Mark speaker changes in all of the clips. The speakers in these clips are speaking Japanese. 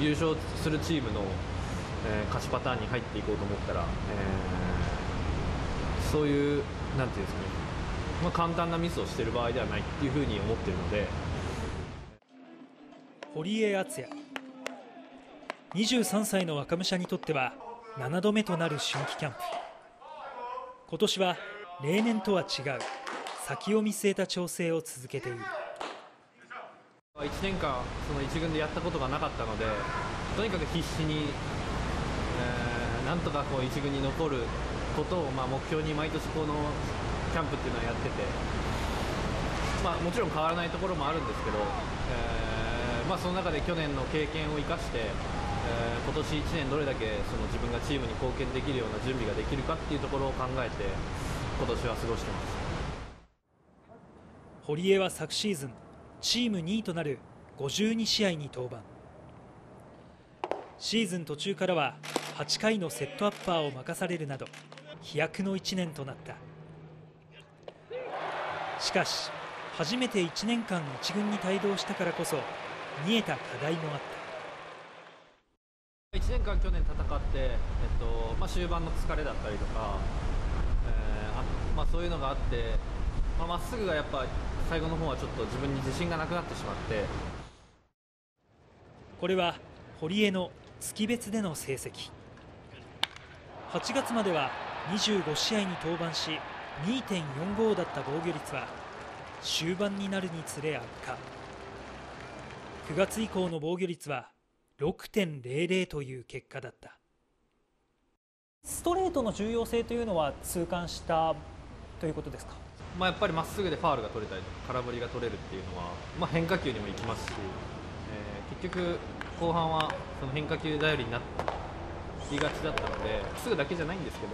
Speaker 1: 優勝するチームの、えー、勝ちパターンに入っていこうと思ったら、えー、そういうなんていうんですかね、まあ、簡単なミスをしている場合ではないっていうふうに思っているので。
Speaker 2: 堀江敦也。23歳の若武者にとっては7度目となる春季キャンプ。今年は例年とは違う先を見据えた調整を続けている。
Speaker 1: 1年間その1軍でやったことがなかったのでとにかく必死に、えー、なんとかこう1軍に残ることをまあ目標に毎年このキャンプっていうのはやってて、まあ、もちろん変わらないところもあるんですけど、えーまあ、その中で去年の経験を生かして、えー、今年1年どれだけその自分がチームに貢献できるような準備ができるかっていうところを考えて今年は過ごしてます。
Speaker 2: 堀江は昨シーズンチーム2位となる52試合に登板。シーズン途中からは8回のセットアッパーを任されるなど飛躍の1年となった。しかし初めて1年間1軍に帯同したからこそ見えた課題もあった。
Speaker 1: 1年間去年戦って、えっとまあ、終盤の疲れだったりとか、えーあまあ、そういうのがあってまあ、っすぐがやっぱ最後の方はちょっと自分に自信がなくなってしまって。
Speaker 2: これは堀江の月別での成績。8月までは25試合に登板し2.45だった防御率は終盤になるにつれ悪化。9月以降の防御率は6.00という結果だった。
Speaker 3: ストレートの重要性というのは痛感したということですか、
Speaker 1: まあ、やっぱりまっすぐでファウルが取れたりとか空振りが取れるっていうのは、まあ、変化球にもいきますし、えー、結局、後半はその変化球頼りになりがちだったので、すぐだけじゃないんですけど、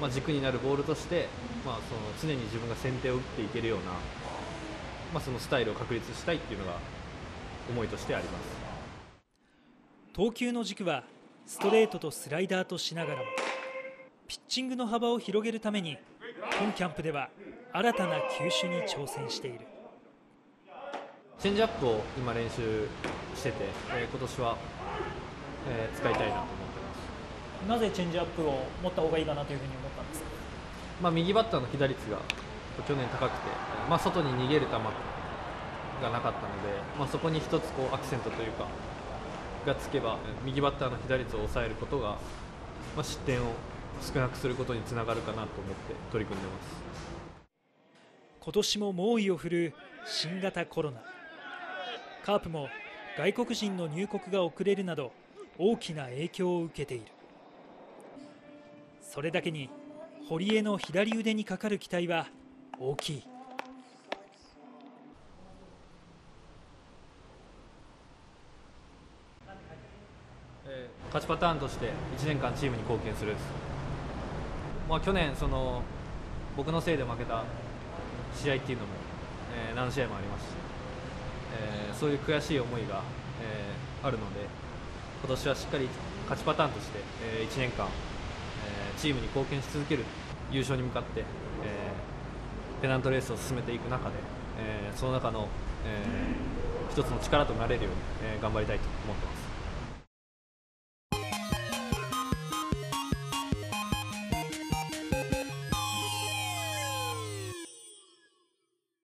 Speaker 1: まあ、軸になるボールとして、まあ、その常に自分が先手を打っていけるような、まあ、そのスタイルを確立したいっていうのが思いとしてあります。
Speaker 2: 投球の軸はストレートとスライダーとしながらもピッチングの幅を広げるために本キャンプでは新たな球種に挑戦している。
Speaker 1: チェンジアップを今練習してて、えー、今年は、えー、使いたいなと思ってます。
Speaker 3: なぜチェンジアップを持った方がいいかなというふうに思ったんですか、
Speaker 1: まあ、右バッターの被打率が去年高くて、まあ、外に逃げる球がなかったので、まあ、そこに一つこうアクセントというかがつけば右バッターの被打率を抑えることが、まあ、失点を少なくすることにつながるかなと思って取り組んでます
Speaker 2: 今年も猛威を振るう新型コロナ。カープも外国人の入国が遅れるなど大きな影響を受けている。それだけに堀江の左腕にかかる期待は大きい、
Speaker 1: 勝ちパターンとして1年間チームに貢献する。まあ、去年その僕のせいで負けた試合っていうのも、え、何試合もありますし、え、そういう悔しい思いが、え、あるので今年はしっかり勝ちパターンとして、え、1年間、え、チームに貢献し続ける優勝に向かって、え、ペナントレースを進めていく中で、え、その中の、えー、一つの力となれるように、え、頑張りたいと思ってます。